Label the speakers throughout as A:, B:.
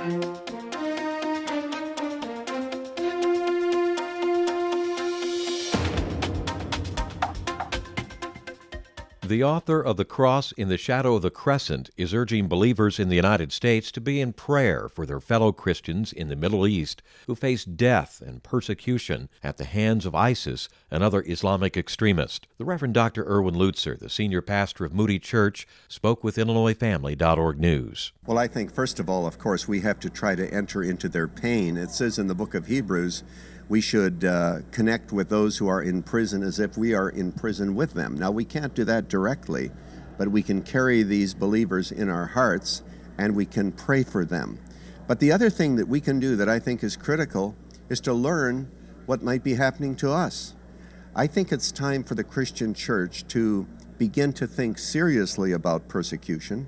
A: Thank you. The author of The Cross in the Shadow of the Crescent is urging believers in the United States to be in prayer for their fellow Christians in the Middle East who face death and persecution at the hands of ISIS and other Islamic extremists. The Reverend Dr. Erwin Lutzer, the senior pastor of Moody Church, spoke with IllinoisFamily.org News.
B: Well, I think, first of all, of course, we have to try to enter into their pain. It says in the book of Hebrews, we should uh, connect with those who are in prison as if we are in prison with them. Now, we can't do that directly, but we can carry these believers in our hearts and we can pray for them. But the other thing that we can do that I think is critical is to learn what might be happening to us. I think it's time for the Christian church to begin to think seriously about persecution.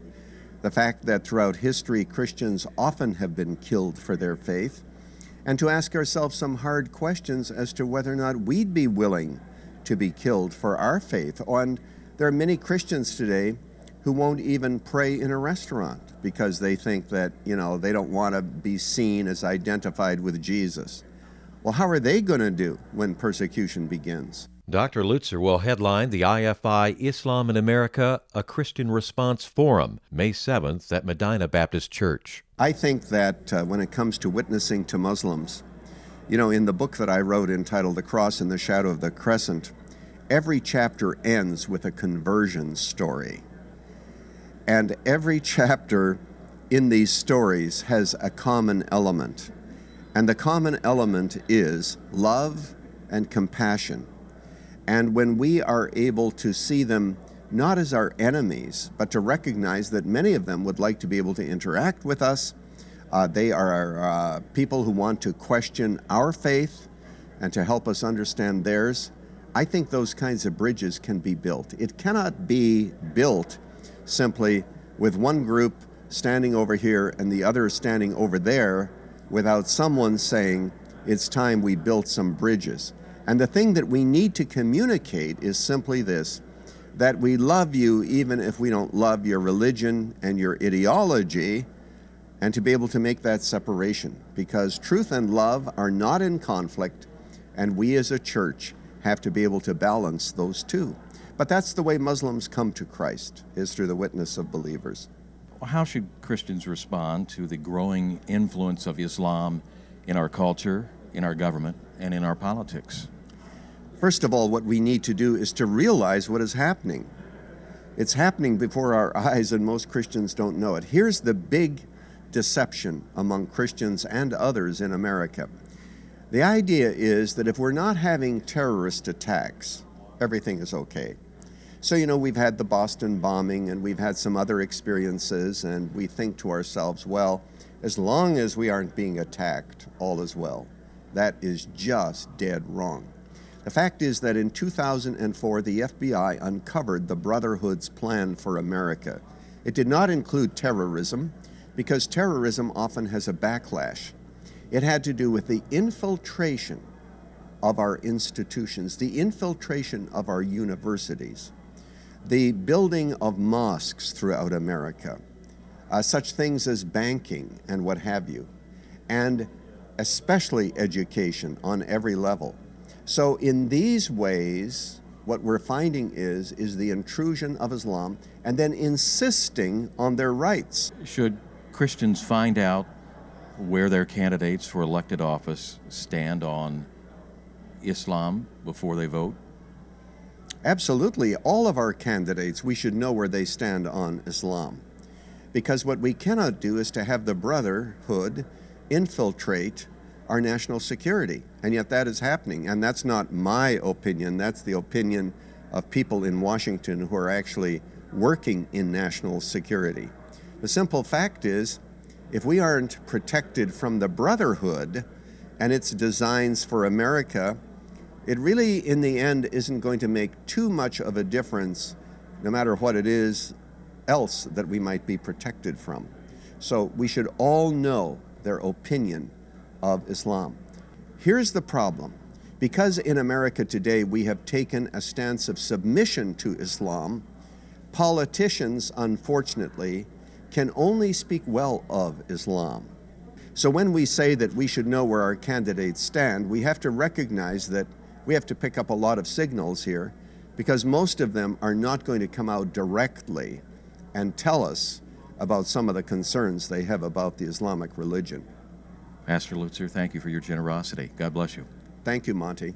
B: The fact that throughout history Christians often have been killed for their faith and to ask ourselves some hard questions as to whether or not we'd be willing to be killed for our faith. And there are many Christians today who won't even pray in a restaurant because they think that, you know, they don't want to be seen as identified with Jesus. Well, how are they going to do when persecution begins?
A: Dr. Lutzer will headline the IFI Islam in America, a Christian Response Forum, May 7th at Medinah Baptist Church.
B: I think that uh, when it comes to witnessing to Muslims, you know, in the book that I wrote entitled The Cross in the Shadow of the Crescent, every chapter ends with a conversion story. And every chapter in these stories has a common element. And the common element is love and compassion. And when we are able to see them not as our enemies, but to recognize that many of them would like to be able to interact with us. Uh, they are uh, people who want to question our faith and to help us understand theirs. I think those kinds of bridges can be built. It cannot be built simply with one group standing over here and the other standing over there without someone saying, it's time we built some bridges. And the thing that we need to communicate is simply this that we love you even if we don't love your religion and your ideology, and to be able to make that separation because truth and love are not in conflict, and we as a church have to be able to balance those two. But that's the way Muslims come to Christ, is through the witness of believers.
C: How should Christians respond to the growing influence of Islam in our culture, in our government, and in our politics?
B: First of all, what we need to do is to realize what is happening. It's happening before our eyes, and most Christians don't know it. Here's the big deception among Christians and others in America. The idea is that if we're not having terrorist attacks, everything is okay. So, you know, we've had the Boston bombing and we've had some other experiences, and we think to ourselves, well, as long as we aren't being attacked, all is well. That is just dead wrong. The fact is that in 2004, the FBI uncovered the Brotherhood's plan for America. It did not include terrorism because terrorism often has a backlash. It had to do with the infiltration of our institutions, the infiltration of our universities, the building of mosques throughout America, uh, such things as banking and what have you, and especially education on every level. So in these ways, what we're finding is is the intrusion of Islam and then insisting on their rights.
C: Should Christians find out where their candidates for elected office stand on Islam before they vote?
B: Absolutely. All of our candidates, we should know where they stand on Islam. Because what we cannot do is to have the brotherhood infiltrate our national security. And yet that is happening. And that's not my opinion, that's the opinion of people in Washington who are actually working in national security. The simple fact is, if we aren't protected from the Brotherhood and its designs for America, it really, in the end, isn't going to make too much of a difference, no matter what it is else that we might be protected from. So we should all know their opinion of Islam. Here's the problem. Because in America today we have taken a stance of submission to Islam, politicians, unfortunately, can only speak well of Islam. So when we say that we should know where our candidates stand, we have to recognize that we have to pick up a lot of signals here because most of them are not going to come out directly and tell us about some of the concerns they have about the Islamic religion.
C: Pastor Lutzer, thank you for your generosity. God bless you.
B: Thank you, Monty.